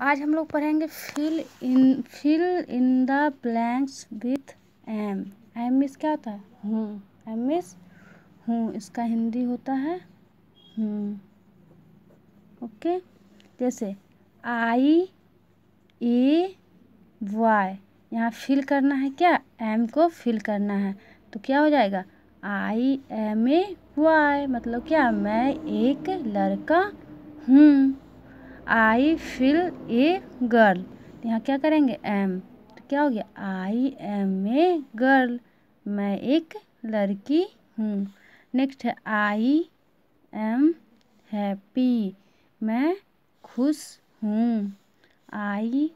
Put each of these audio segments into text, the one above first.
आज हम लोग पढ़ेंगे fill in fill in the blanks with M M miss क्या होता है? हूँ एम मिस हूँ इसका हिंदी होता है हूँ ओके जैसे आई ए वाई यहाँ फिल करना है क्या? एम को फिल करना है। तो क्या हो जाएगा? आई एम ए वाई मतलब क्या? मैं एक लड़का हूँ। आई फिल ए गर्ल यहाँ क्या करेंगे? एम तो क्या हो गया? आई एम ए गर्ल मैं एक लड़की हूँ। नेक्स्ट है आई एम हैप्पी मैं खुश हूँ। I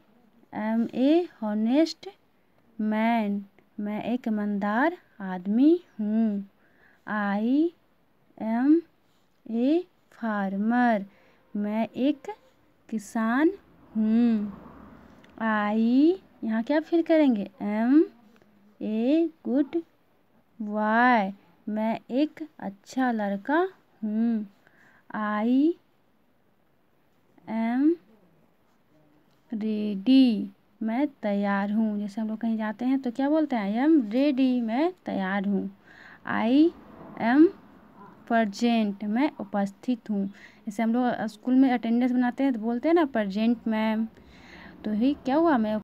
am a honest man मैं एक ईमानदार आदमी हूँ। आई एम ए फार्मर मैं एक किसान हूँ। आई, यहाँ क्या फिर करेंगे? एम, ए, गुड वाई, मैं एक अच्छा लड़का हूँ। आई, एम, रेडी, मैं तैयार हूँ। जैसे हम लोग कहीं जाते हैं तो क्या बोलते हैं? आई एम रेडी, मैं तैयार हूँ। आई, एम प्रजेंट मैं उपस्थित हूँ। जैसे हम लोग स्कूल में अटेंडेंस बनाते हैं तो बोलते हैं ना, प्रजेंट मैम। तो ही क्या हुआ, मैं